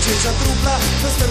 Češa trupla, da ste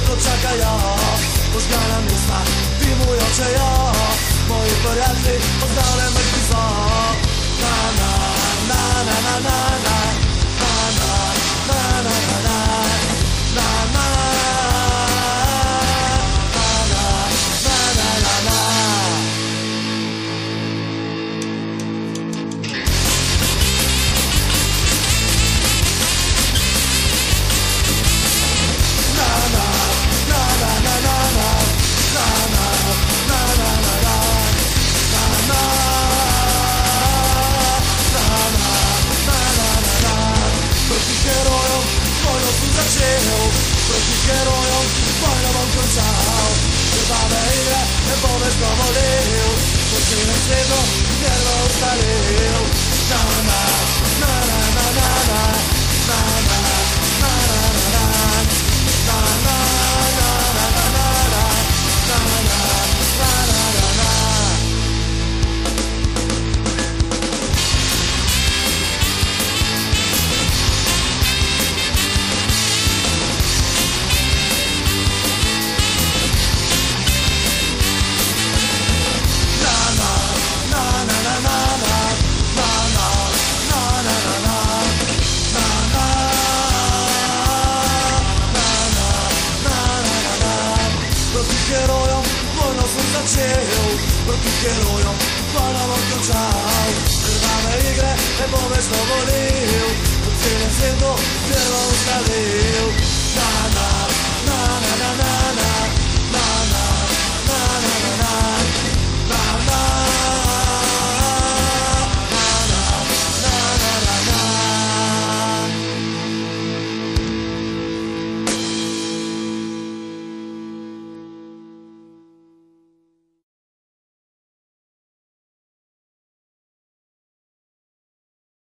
Kierują wojną ojcą Krwawe não pomysł Porque não z niego, nie ustalił Na, na protišeruju ponovo krcav Krvave igre, ne povesno volim